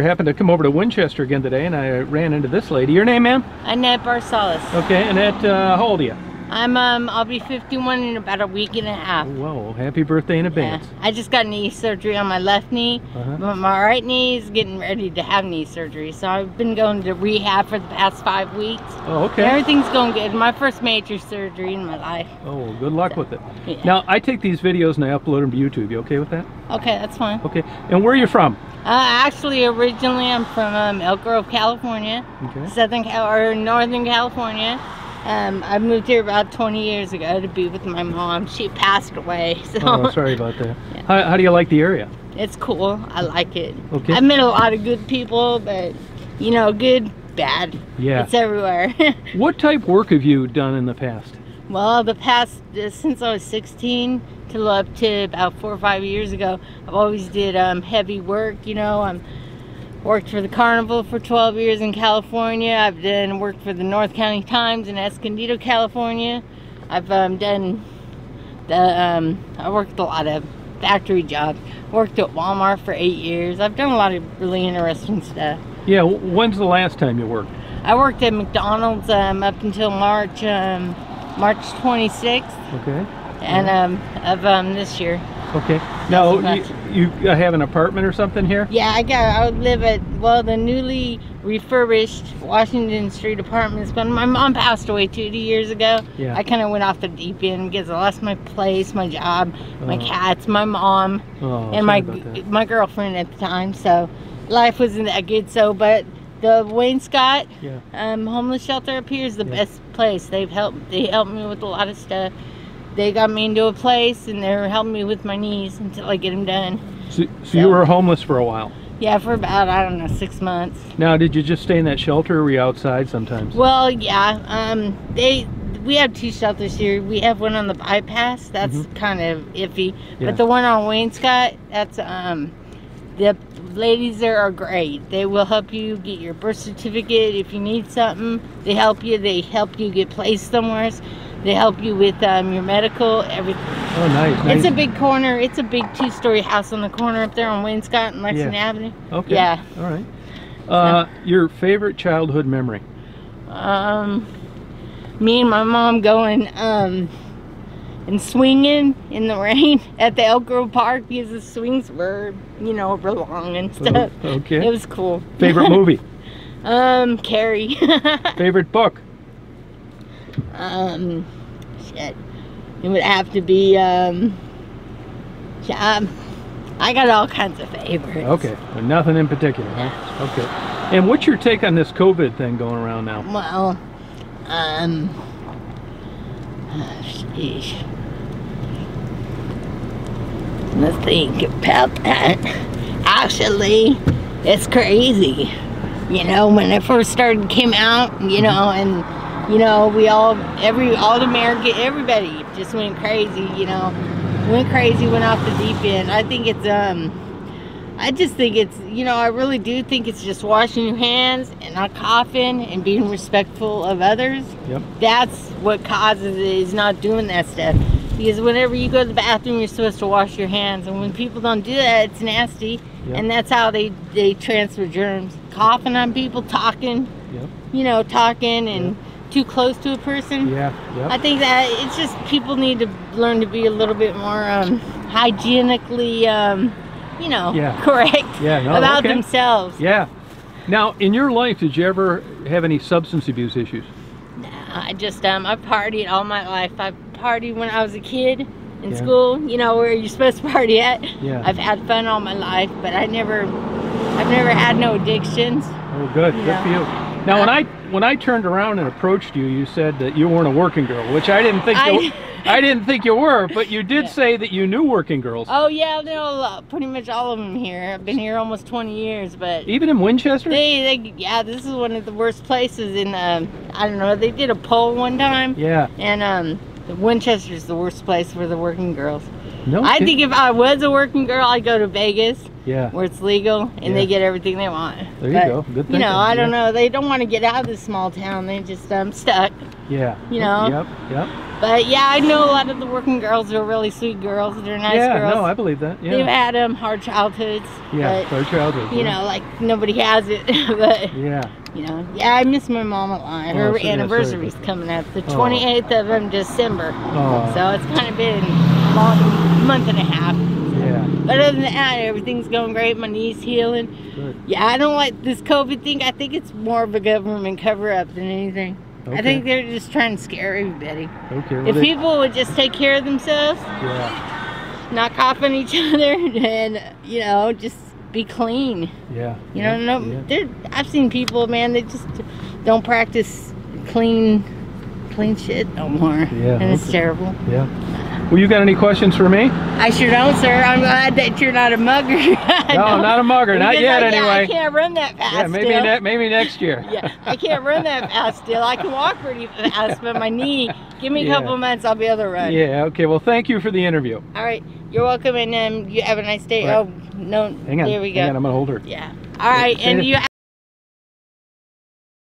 I happened to come over to Winchester again today and I ran into this lady. Your name, ma'am? Annette Barsalis. Okay, Annette, uh, how old are you? I'm um I'll be 51 in about a week and a half. Whoa, happy birthday in Yeah. advance. I just got knee surgery on my left knee. Uh-huh. but My right knee is getting ready to have knee surgery. So I've been going to rehab for the past five weeks. Oh, okay. Everything's going good. My first major surgery in my life. Oh, well, good luck with it. Yeah. Now, I take these videos and I upload them to YouTube. You okay with that? Okay, that's fine. Okay. And where are you from? Uh, actually, originally I'm from um, Elk Grove, California, Okay. Southern Cal or Northern California. Um, I moved here about 20 years ago to be with my mom. She passed away, so Oh, sorry about that. Yeah. How, how do you like the area? it's cool. I like it. Okay. I've met a lot of good people, but you know, good, bad. Yeah. It's everywhere. What type work have you done in the past? well, the past uh, since I was 16 till up to about four or five years ago, I've always did um, heavy work. You know, I'm worked for the Carnival for 12 years in California. I've done worked for the North County Times in Escondido, California. I've um, done the um, I worked a lot of factory jobs. Worked at Walmart for eight years. I've done a lot of really interesting stuff. Yeah, when's the last time you worked? I worked at McDonald's um, up until March um, March 26th Okay. and um, of um, this year. Okay. Now, you, you have an apartment or something here? Yeah, I got. I live at well the newly refurbished Washington Street apartments. But my mom passed away two years ago. Yeah. I kind of went off the deep end because I lost my place, my job, my Oh. cats, my mom, Oh, and my sorry about that. my girlfriend at the time. So life wasn't that good. So, but the Wayne Scott Yeah. um, homeless shelter up here is the Yeah. best place. They've helped. They helped me with a lot of stuff. They got me into a place, and they're helping me with my knees until I get them done. So, so you were homeless for a while. Yeah, for about I don't know six months. Now, did you just stay in that shelter or were you outside sometimes? Well, yeah. Um, they we have two shelters here. We have one on the bypass. That's Mhm. kind of iffy. Yeah. But the one on Waynescott, that's um, the ladies there are great. They will help you get your birth certificate if you need something. They help you. They help you get placed somewhere. They help you with um, your medical, everything. Oh, nice. nice. It's a big corner. It's a big two-story house on the corner up there on Waynescott and Lexington Yeah. Avenue. Okay. Yeah. All right. Uh, your favorite childhood memory? um, me and my mom going um, and swinging in the rain at the Elk Grove Park because the swings were, you know, were long and stuff. Oh, okay. It was cool. Favorite movie? um, Carrie. favorite book? um, shit. It would have to be, um, yeah, um, I got all kinds of favorites. Okay. Well, nothing in particular, huh? Okay. And what's your take on this COVID thing going around now? Well, um, uh. Let's think about that. Actually, it's crazy. You know, when it first started, came out, you know, and you know, we all, every, all the American, everybody just went crazy. You know, went crazy, went off the deep end. I think it's um. I just think it's, you know, I really do think it's just washing your hands and not coughing and being respectful of others. Yep. That's what causes it is not doing that stuff. Because whenever you go to the bathroom, you're supposed to wash your hands. And when people don't do that, it's nasty. Yep. And that's how they, they transfer germs. Coughing on people, talking, Yep. you know, talking and too close to a person. Yeah. Yep. I think that it's just people need to learn to be a little bit more um, hygienically, um, you know, Yeah. correct Yeah, no, about okay. themselves. Yeah. Now, in your life, did you ever have any substance abuse issues? No, I just um, I partied all my life. I partied when I was a kid in Yeah. school. You know where you're supposed to party at. Yeah. I've had fun all my life, but I never, I've never had no addictions. Oh, good. Good Yeah. for you. Now, when I when I turned around and approached you, you said that you weren't a working girl, which I didn't think. You, I didn't think you were, but you did Yeah. say that you knew working girls. Oh yeah, they know uh, pretty much all of them here. I've been here almost 20 years, but Even in Winchester? they, they, yeah, this is one of the worst places in. Um, I don't know. They did a poll one time, yeah. and um, Winchester's the worst place for the working girls. No. I think if I was a working girl, I'd go to Vegas. Yeah. where it's legal and Yeah. they get everything they want. There you But, go. Good thing. You know, I don't know. They don't want to get out of this small town. They just um stuck. Yeah. You know. Yep. Yep. But yeah, I know a lot of the working girls are really sweet girls. They're nice yeah, girls. no, I believe that. Yeah. They've had um, hard childhoods. yeah, But, hard childhood. you yeah. know, like nobody has it. but Yeah. you know, yeah, I miss my mom a lot. Oh, Her so- yeah, anniversary's sorry. coming up, the Oh. 28th of um, December. Oh. So it's kind of been a long month and a half. yeah. But other than that, everything's going great. My knee's healing. Good. Yeah, I don't like this COVID thing. I think it's more of a government cover up than anything. I think they're just trying to scare everybody. Okay. well, If they- people would just take care of themselves, yeah. not cough on each other, and you know, just be clean. Yeah. You yeah, know, no, yeah. there. I've seen people, man, they just don't practice clean, clean shit no more, Yeah, and it's terrible. Yeah. Well, you got any questions for me? I sure don't, sir. I'm glad that you're not a mugger. No, not a mugger, not yet I, yeah, I can't run that fast. Yeah, maybe ne- maybe next year. yeah, I can't run that fast still. I can walk pretty fast, but my knee. Give me a Yeah. couple months, I'll be able to run. Yeah. Okay. Well, thank you for the interview. All right, you're welcome, and um, you have a nice day. Right. Oh no, Hang on. there we go. Hang on. I'm gonna hold her. Yeah. All right, and you